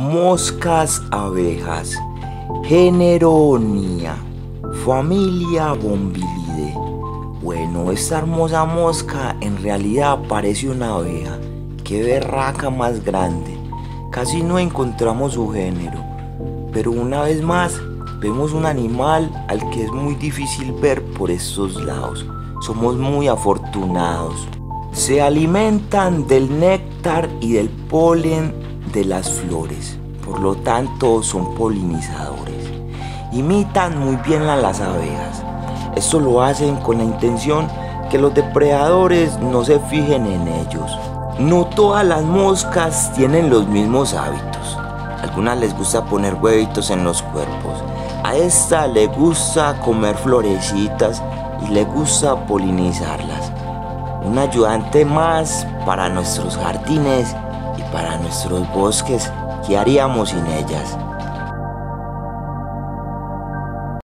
Moscas abejas. Género Nia. Familia Bombilide. Bueno, esta hermosa mosca en realidad parece una abeja. Qué berraca más grande. Casi no encontramos su género. Pero una vez más vemos un animal al que es muy difícil ver por estos lados. Somos muy afortunados. Se alimentan del néctar y del polen de las flores, por lo tanto son polinizadores. Imitan muy bien a las abejas. Esto lo hacen con la intención que los depredadores no se fijen en ellos. No todas las moscas tienen los mismos hábitos. Algunas les gusta poner huevitos en los cuerpos. A esta le gusta comer florecitas y le gusta polinizarlas. Un ayudante más para nuestros jardines y para nuestros bosques. ¿Qué haríamos sin ellas?